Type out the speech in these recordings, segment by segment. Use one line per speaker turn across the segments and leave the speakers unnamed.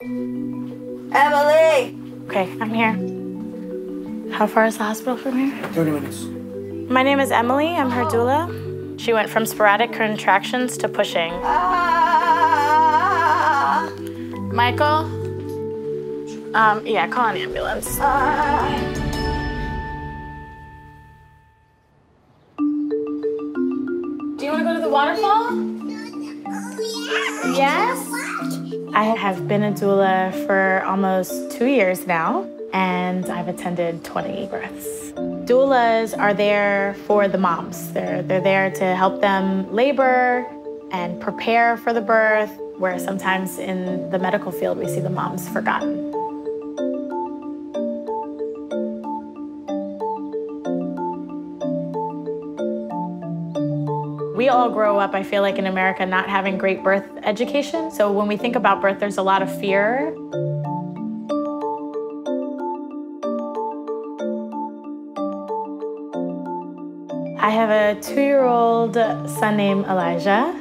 Emily!
Okay, I'm here. How far is the hospital from here?
30 minutes.
My name is Emily. I'm her doula. She went from sporadic contractions to pushing.
Ah,
Michael? Um, yeah, call an ambulance.
ah.
Do you want to go to the waterfall? Yes? I have been a doula for almost two years now, and I've attended 20 births. Doulas are there for the moms. They're, they're there to help them labor and prepare for the birth, where sometimes in the medical field we see the moms forgotten. We all grow up, I feel like, in America not having great birth education. So when we think about birth, there's a lot of fear. I have a two year old son named Elijah.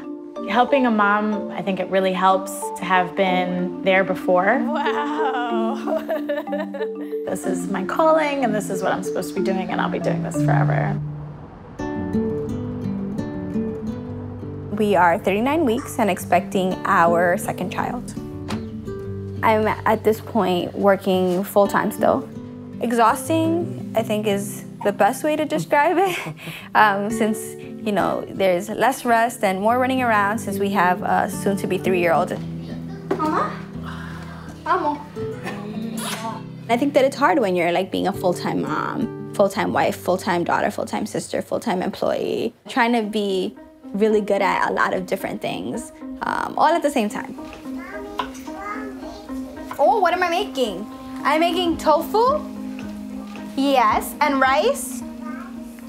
Helping a mom, I think it really helps to have been there before. Wow. this is my calling, and this is what I'm supposed to be doing, and I'll be doing this forever.
We are 39 weeks and expecting our second child. I'm at this point working full time still. Exhausting, I think, is the best way to describe it, um, since you know there's less rest and more running around since we have a soon-to-be three-year-old. Mama, Amo. I think that it's hard when you're like being a full-time mom, full-time wife, full-time daughter, full-time sister, full-time employee, trying to be really good at a lot of different things, um, all at the same time. Oh, what am I making? I'm making tofu. Yes, and rice,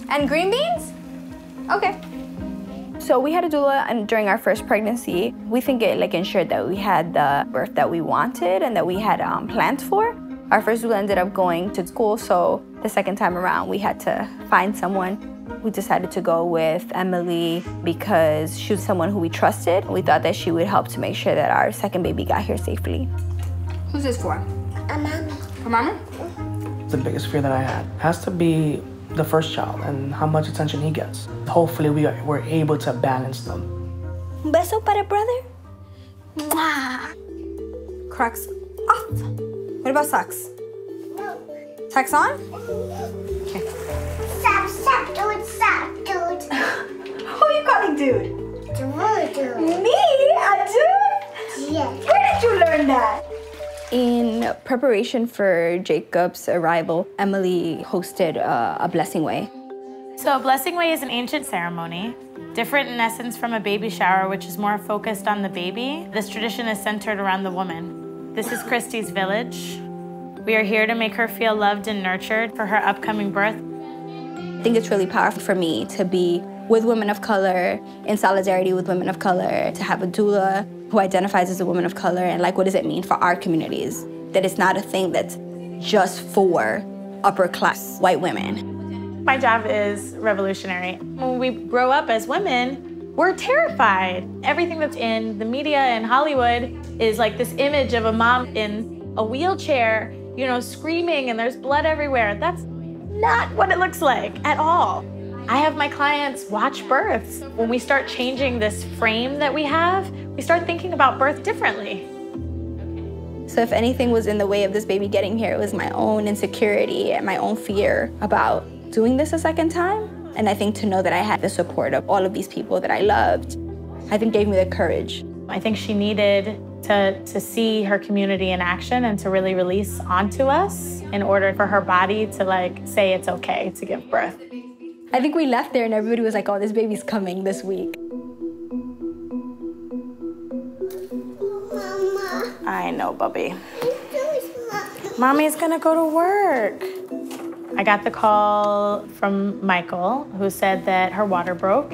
and green beans. Okay. So we had a doula, and during our first pregnancy, we think it like ensured that we had the birth that we wanted and that we had um, plans for. Our first doula ended up going to school, so the second time around, we had to find someone. We decided to go with Emily because she was someone who we trusted. We thought that she would help to make sure that our second baby got here safely. Who's this for?
A mama.
For Mama?
The biggest fear that I had has to be the first child and how much attention he gets. Hopefully, we are, we're able to balance them.
Un beso para brother. Mwah. Crocs off. What about socks? Oh. Socks on?
Stop, stop, dude, stop, dude.
Who are you calling dude?
Dude, dude.
Me? A dude?
Yes.
Where did you learn that? In preparation for Jacob's arrival, Emily hosted uh, a blessing way.
So, a blessing way is an ancient ceremony, different in essence from a baby shower, which is more focused on the baby. This tradition is centered around the woman. This is Christy's village. We are here to make her feel loved and nurtured for her upcoming birth.
I think it's really powerful for me to be with women of color, in solidarity with women of color, to have a doula who identifies as a woman of color, and like, what does it mean for our communities? That it's not a thing that's just for upper class white women.
My job is revolutionary. When we grow up as women, we're terrified. Everything that's in the media and Hollywood is like this image of a mom in a wheelchair, you know, screaming and there's blood everywhere. That's not what it looks like at all. I have my clients watch births. When we start changing this frame that we have, we start thinking about birth differently.
So if anything was in the way of this baby getting here, it was my own insecurity and my own fear about doing this a second time. And I think to know that I had the support of all of these people that I loved, I think gave me the courage.
I think she needed to, to see her community in action and to really release onto us in order for her body to like say it's okay to give birth.
I think we left there and everybody was like, oh, this baby's coming this week.
Mama.
I know, Bubby. Mommy's gonna go to work. I got the call from Michael, who said that her water broke.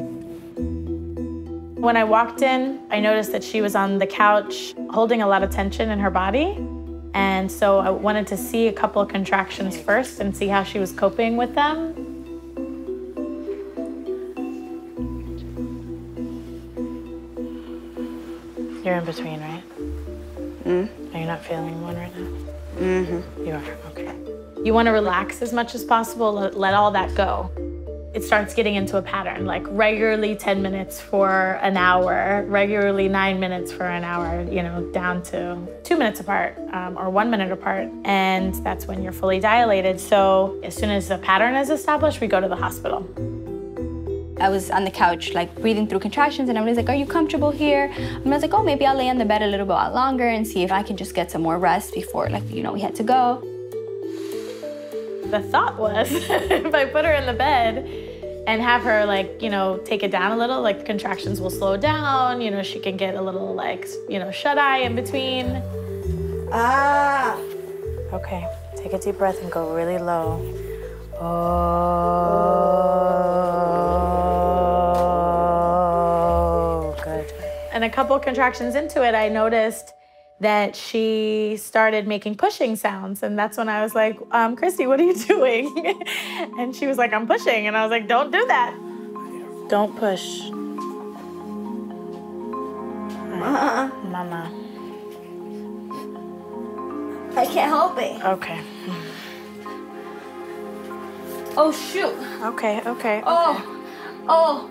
When I walked in, I noticed that she was on the couch holding a lot of tension in her body. And so I wanted to see a couple of contractions first and see how she was coping with them. You're in between, right?
Mm.
Are you you not feeling one right now? Mm-hmm. You are, okay. You want to relax as much as possible, let, let all that go. It starts getting into a pattern, like regularly 10 minutes for an hour, regularly nine minutes for an hour, you know, down to two minutes apart um, or one minute apart. And that's when you're fully dilated. So as soon as the pattern is established, we go to the hospital.
I was on the couch, like breathing through contractions, and everybody's like, Are you comfortable here? And I was like, Oh, maybe I'll lay on the bed a little bit longer and see if I can just get some more rest before, like, you know, we had to go.
The thought was if I put her in the bed and have her, like, you know, take it down a little, like, the contractions will slow down, you know, she can get a little, like, you know, shut eye in between.
Ah.
Okay, take a deep breath and go really low. Oh, good. And a couple contractions into it, I noticed that she started making pushing sounds. And that's when I was like, um, Christy, what are you doing? and she was like, I'm pushing. And I was like, don't do that. Don't push.
Uh-uh.
Mama.
I can't help it.
Okay.
Oh, shoot.
Okay, okay,
Oh, oh,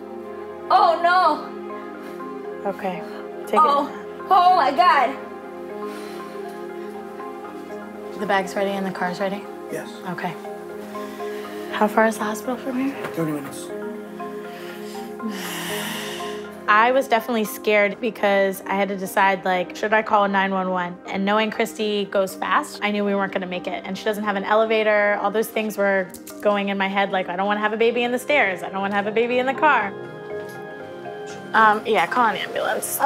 oh no.
okay. Take
Oh, oh my God.
The bag's ready and the car's ready?
Yes.
Okay. How far is the hospital from here?
30 minutes.
I was definitely scared because I had to decide like, should I call 911? And knowing Christy goes fast, I knew we weren't gonna make it. And she doesn't have an elevator. All those things were going in my head like, I don't wanna have a baby in the stairs. I don't wanna have a baby in the car. Um, yeah, call an ambulance.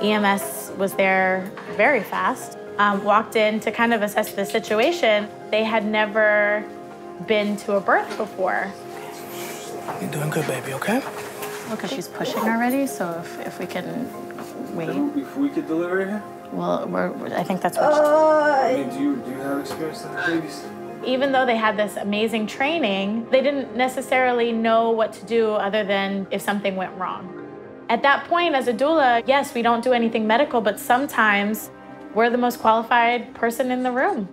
EMS was there very fast. Um, walked in to kind of assess the situation. They had never been to a birth before.
You're doing good, baby, okay?
Because she's pushing already, so if, if we can wait,
If we could deliver here,
well, we're, we're- I think that's what.
I mean, do you do you have experience with babies?
Even though they had this amazing training, they didn't necessarily know what to do other than if something went wrong. At that point, as a doula, yes, we don't do anything medical, but sometimes we're the most qualified person in the room.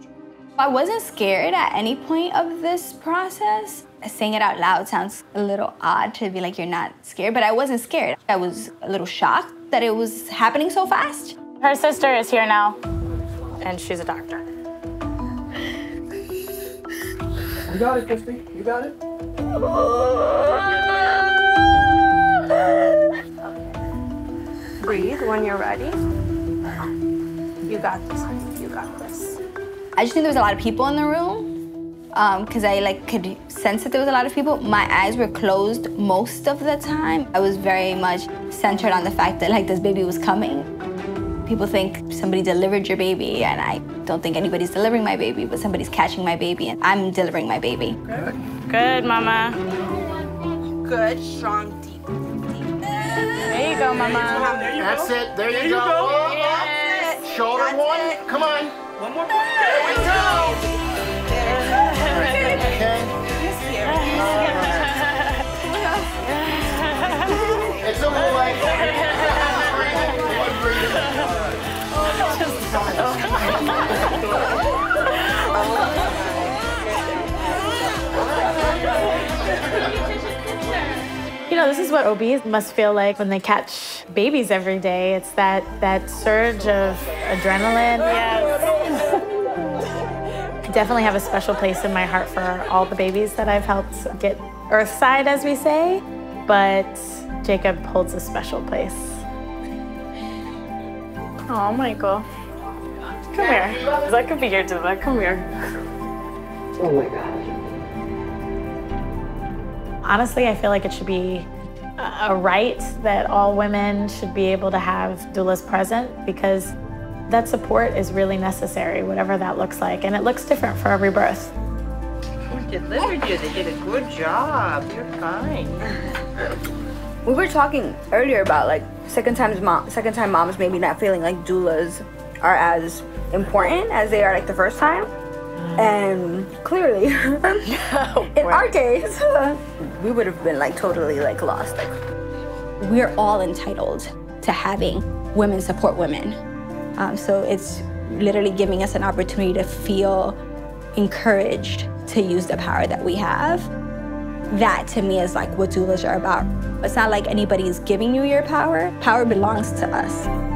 I wasn't scared at any point of this process. Saying it out loud sounds a little odd to be like you're not scared, but I wasn't scared. I was a little shocked that it was happening so fast.
Her sister is here now, and she's a doctor.
You got it, Christy. You got it.
Breathe when you're ready. You got this. honey. You got this.
I just knew there was a lot of people in the room um, because I like could sense that there was a lot of people. My eyes were closed most of the time. I was very much centered on the fact that like this baby was coming. People think somebody delivered your baby, and I don't think anybody's delivering my baby, but somebody's catching my baby, and I'm delivering my baby.
Good, Good mama.
Good, strong, deep, deep.
There you go, mama.
That's it. There, you, go. Up, up. Shoulder one. Come on.
One more point. There we go.
Okay. It's a little like. One breathing.
You know, this is what OBs must feel like when they catch babies every day. It's that that surge of adrenaline. Yes. I definitely have a special place in my heart for all the babies that I've helped get earthside, as we say. But Jacob holds a special place. Oh, Michael. Come here. That could be your doula. Come here. Oh Honestly, I feel like it should be a a right that all women should be able to have doulas present because that support is really necessary, whatever that looks like. And it looks different for every birth.
Who delivered you? They did a good job. You're fine.
We were talking earlier about like second times mom, second time moms maybe not feeling like doulas are as important as they are like the first time. And clearly, in our case, we would have been like totally like lost. Like
We're all entitled to having women support women. Um, so it's literally giving us an opportunity to feel encouraged to use the power that we have. That to me is like what doulas are about. It's not like anybody's giving you your power. Power belongs to us.